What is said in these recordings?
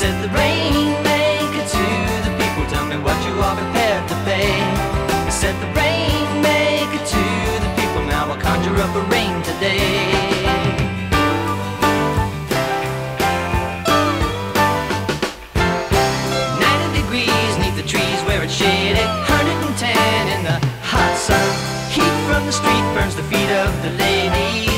said the rainmaker to the people, tell me what you are prepared to pay. Said the rainmaker to the people, now I'll conjure up a rain today. Trees where it's and ten in the hot sun. Heat from the street burns the feet of the ladies.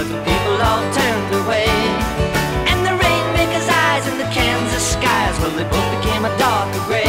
But the people all turned away. And the rainmaker's eyes in the Kansas skies, well, they both became a darker gray.